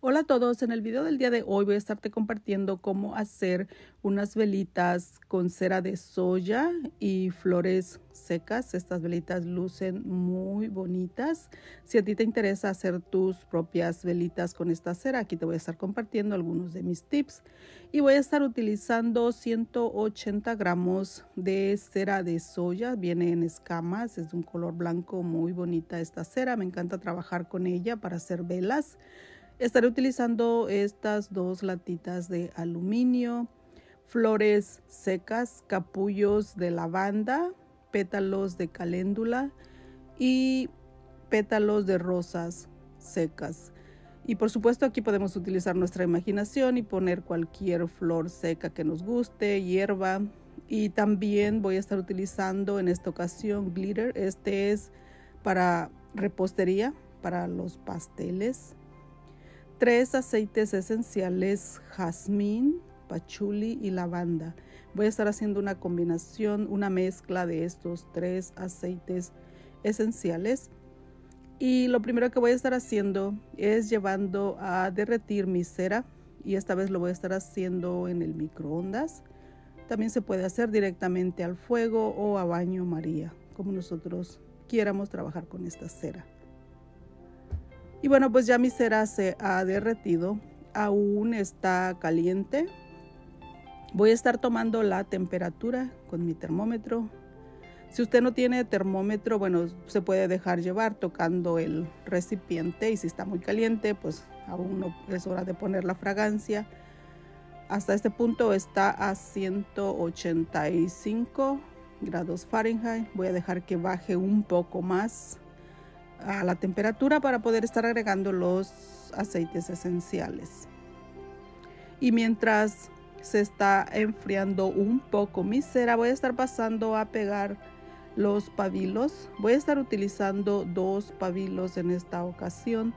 Hola a todos, en el video del día de hoy voy a estarte compartiendo cómo hacer unas velitas con cera de soya y flores secas. Estas velitas lucen muy bonitas. Si a ti te interesa hacer tus propias velitas con esta cera, aquí te voy a estar compartiendo algunos de mis tips. Y voy a estar utilizando 180 gramos de cera de soya. Viene en escamas, es de un color blanco muy bonita esta cera. Me encanta trabajar con ella para hacer velas. Estaré utilizando estas dos latitas de aluminio, flores secas, capullos de lavanda, pétalos de caléndula y pétalos de rosas secas. Y por supuesto aquí podemos utilizar nuestra imaginación y poner cualquier flor seca que nos guste, hierba. Y también voy a estar utilizando en esta ocasión glitter. Este es para repostería, para los pasteles tres aceites esenciales, jazmín, pachuli y lavanda. Voy a estar haciendo una combinación, una mezcla de estos tres aceites esenciales. Y lo primero que voy a estar haciendo es llevando a derretir mi cera y esta vez lo voy a estar haciendo en el microondas. También se puede hacer directamente al fuego o a baño María, como nosotros quieramos trabajar con esta cera. Y bueno, pues ya mi cera se ha derretido, aún está caliente. Voy a estar tomando la temperatura con mi termómetro. Si usted no tiene termómetro, bueno, se puede dejar llevar tocando el recipiente y si está muy caliente, pues aún no es hora de poner la fragancia. Hasta este punto está a 185 grados Fahrenheit. Voy a dejar que baje un poco más a la temperatura para poder estar agregando los aceites esenciales. Y mientras se está enfriando un poco mi cera, voy a estar pasando a pegar los pabilos. Voy a estar utilizando dos pabilos en esta ocasión,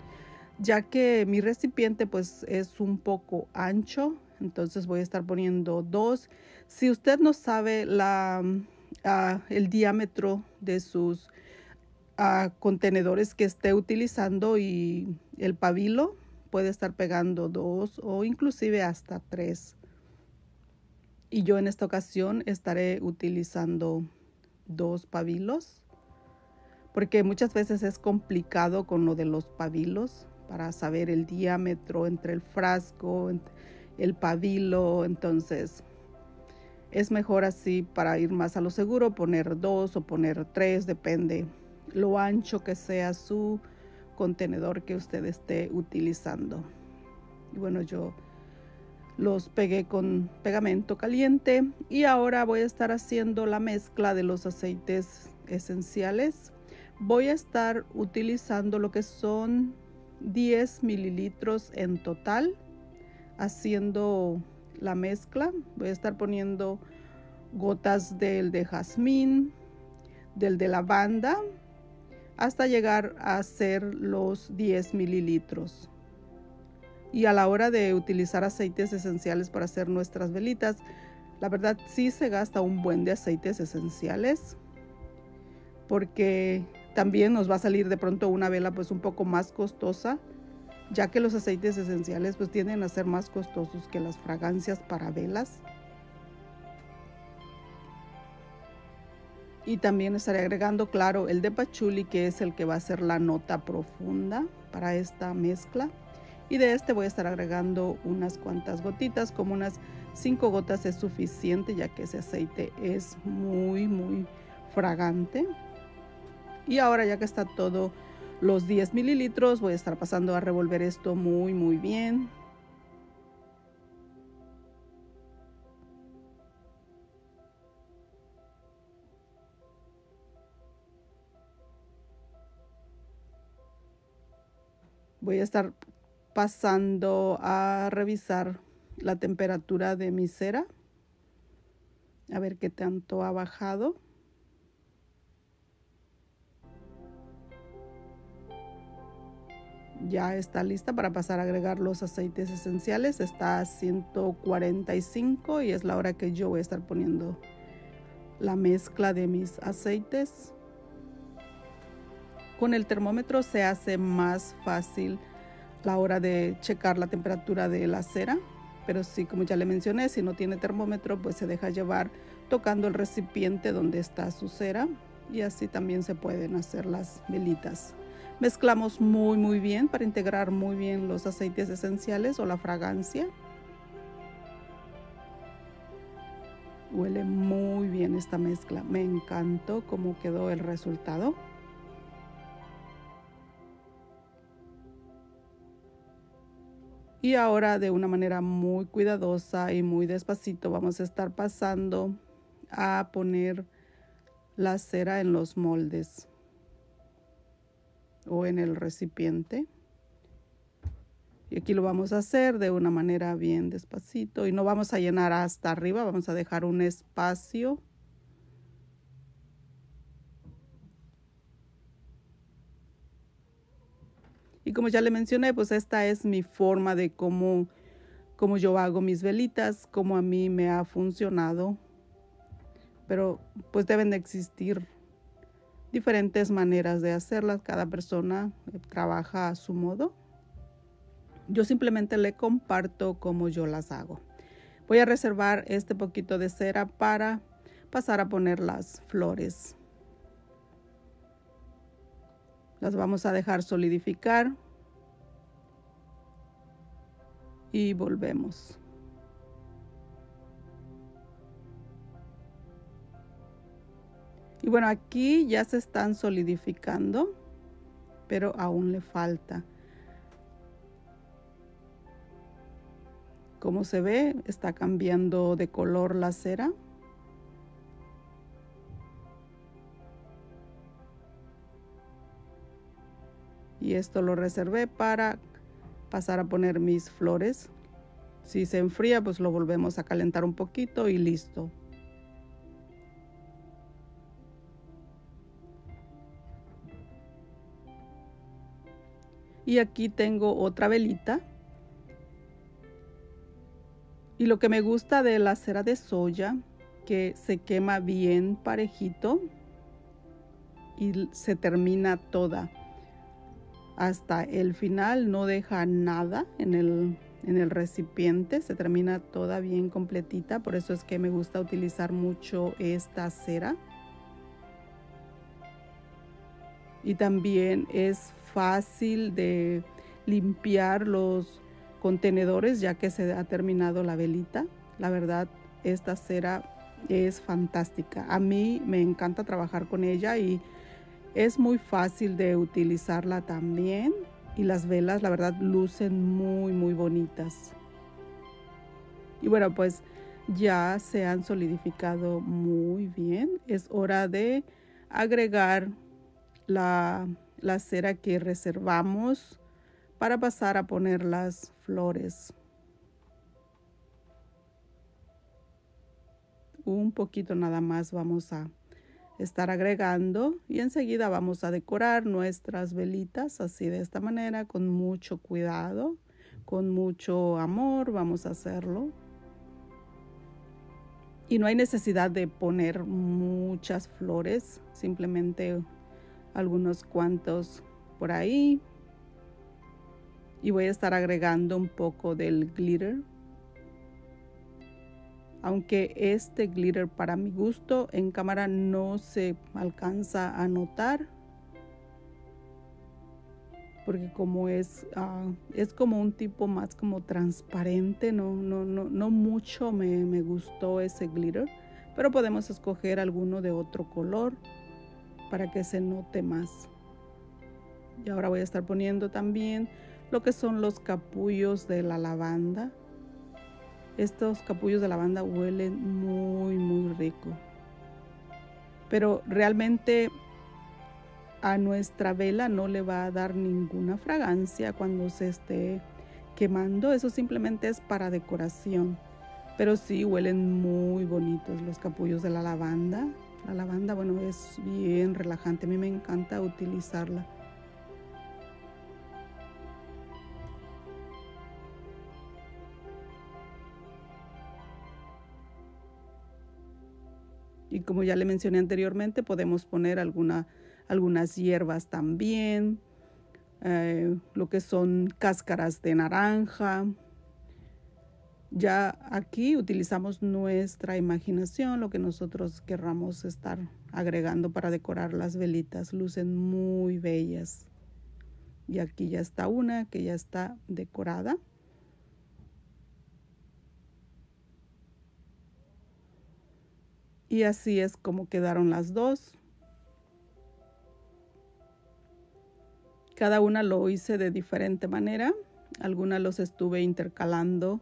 ya que mi recipiente pues es un poco ancho, entonces voy a estar poniendo dos. Si usted no sabe la, ah, el diámetro de sus a contenedores que esté utilizando y el pabilo puede estar pegando dos o inclusive hasta tres. Y yo en esta ocasión estaré utilizando dos pabilos porque muchas veces es complicado con lo de los pabilos para saber el diámetro entre el frasco, el pabilo, entonces es mejor así para ir más a lo seguro poner dos o poner tres, depende lo ancho que sea su contenedor que usted esté utilizando. Y bueno, yo los pegué con pegamento caliente y ahora voy a estar haciendo la mezcla de los aceites esenciales. Voy a estar utilizando lo que son 10 mililitros en total haciendo la mezcla. Voy a estar poniendo gotas del de jazmín, del de lavanda, hasta llegar a ser los 10 mililitros. Y a la hora de utilizar aceites esenciales para hacer nuestras velitas, la verdad sí se gasta un buen de aceites esenciales porque también nos va a salir de pronto una vela pues un poco más costosa ya que los aceites esenciales pues tienden a ser más costosos que las fragancias para velas. Y también estaré agregando, claro, el de pachuli, que es el que va a ser la nota profunda para esta mezcla. Y de este voy a estar agregando unas cuantas gotitas, como unas 5 gotas es suficiente, ya que ese aceite es muy, muy fragante. Y ahora ya que está todo los 10 mililitros, voy a estar pasando a revolver esto muy, muy bien. Voy a estar pasando a revisar la temperatura de mi cera. A ver qué tanto ha bajado. Ya está lista para pasar a agregar los aceites esenciales. Está a 145 y es la hora que yo voy a estar poniendo la mezcla de mis aceites. Con el termómetro se hace más fácil la hora de checar la temperatura de la cera. Pero sí, como ya le mencioné, si no tiene termómetro, pues se deja llevar tocando el recipiente donde está su cera y así también se pueden hacer las velitas. Mezclamos muy muy bien para integrar muy bien los aceites esenciales o la fragancia. Huele muy bien esta mezcla. Me encantó cómo quedó el resultado. Y ahora de una manera muy cuidadosa y muy despacito vamos a estar pasando a poner la cera en los moldes o en el recipiente. Y aquí lo vamos a hacer de una manera bien despacito y no vamos a llenar hasta arriba, vamos a dejar un espacio. Y como ya le mencioné, pues esta es mi forma de cómo, cómo yo hago mis velitas, como a mí me ha funcionado pero pues deben de existir diferentes maneras de hacerlas. Cada persona eh, trabaja a su modo. Yo simplemente le comparto cómo yo las hago. Voy a reservar este poquito de cera para pasar a poner las flores. Las vamos a dejar solidificar y volvemos. Y bueno, aquí ya se están solidificando, pero aún le falta. Como se ve, está cambiando de color la cera. Y esto lo reservé para pasar a poner mis flores. Si se enfría, pues lo volvemos a calentar un poquito y listo. Y aquí tengo otra velita. Y lo que me gusta de la cera de soya, que se quema bien parejito y se termina toda hasta el final, no deja nada en el, en el recipiente, se termina toda bien completita, por eso es que me gusta utilizar mucho esta cera. Y también es fácil de limpiar los contenedores ya que se ha terminado la velita. La verdad, esta cera es fantástica. A mí me encanta trabajar con ella y es muy fácil de utilizarla también. Y las velas, la verdad, lucen muy, muy bonitas. Y bueno, pues ya se han solidificado muy bien. Es hora de agregar la la cera que reservamos para pasar a poner las flores. Un poquito nada más vamos a estar agregando y enseguida vamos a decorar nuestras velitas así de esta manera con mucho cuidado, con mucho amor vamos a hacerlo. Y no hay necesidad de poner muchas flores, simplemente algunos cuantos por ahí. Y voy a estar agregando un poco del glitter. Aunque este glitter para mi gusto en cámara no se alcanza a notar. Porque como es, ah, es como un tipo más como transparente, no, no, no, no mucho me, me gustó ese glitter. Pero podemos escoger alguno de otro color para que se note más. Y ahora voy a estar poniendo también lo que son los capullos de la lavanda. Estos capullos de lavanda huelen muy, muy rico. Pero realmente a nuestra vela no le va a dar ninguna fragancia cuando se esté quemando. Eso simplemente es para decoración. Pero sí huelen muy bonitos los capullos de la lavanda. La lavanda, bueno, es bien relajante. A mí me encanta utilizarla. Y como ya le mencioné anteriormente, podemos poner alguna, algunas hierbas también. eh, lo que son cáscaras de naranja. Ya aquí utilizamos nuestra imaginación, lo que nosotros querramos estar agregando para decorar las velitas. Lucen muy bellas. Y aquí ya está una que ya está decorada. Y así es como quedaron las dos. Cada una lo hice de diferente manera. Algunas los estuve intercalando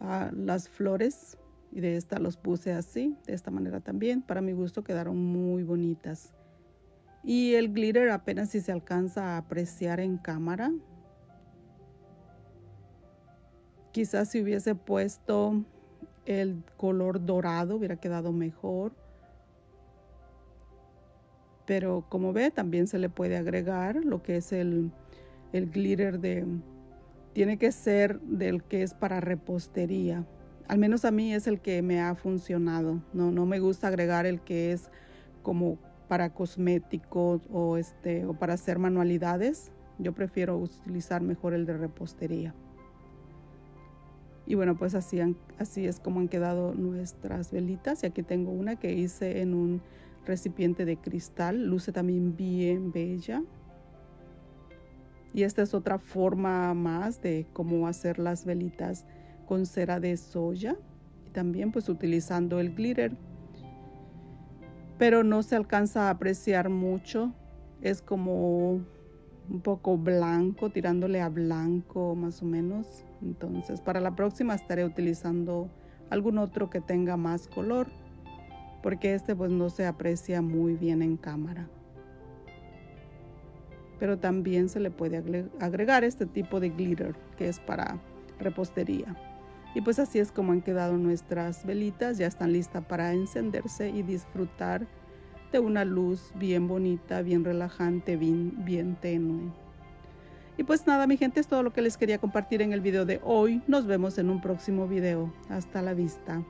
a las flores y de esta los puse así, de esta manera también. Para mi gusto quedaron muy bonitas. Y el glitter apenas si se alcanza a apreciar en cámara. Quizás si hubiese puesto el color dorado hubiera quedado mejor. Pero como ve, también se le puede agregar lo que es el, el glitter de... Tiene que ser del que es para repostería. Al menos a mí es el que me ha funcionado. No, no me gusta agregar el que es como para cosméticos o, este, o para hacer manualidades. Yo prefiero utilizar mejor el de repostería. Y bueno, pues así, así es como han quedado nuestras velitas. Y aquí tengo una que hice en un recipiente de cristal. Luce también bien bella. Y esta es otra forma más de cómo hacer las velitas con cera de soya. Y también pues utilizando el glitter. Pero no se alcanza a apreciar mucho. Es como un poco blanco, tirándole a blanco más o menos. Entonces para la próxima estaré utilizando algún otro que tenga más color porque este pues no se aprecia muy bien en cámara. Pero también se le puede agregar este tipo de glitter que es para repostería. Y pues así es como han quedado nuestras velitas, ya están listas para encenderse y disfrutar de una luz bien bonita, bien relajante, bien, bien tenue. Y pues nada, mi gente, es todo lo que les quería compartir en el video de hoy. Nos vemos en un próximo video. Hasta la vista.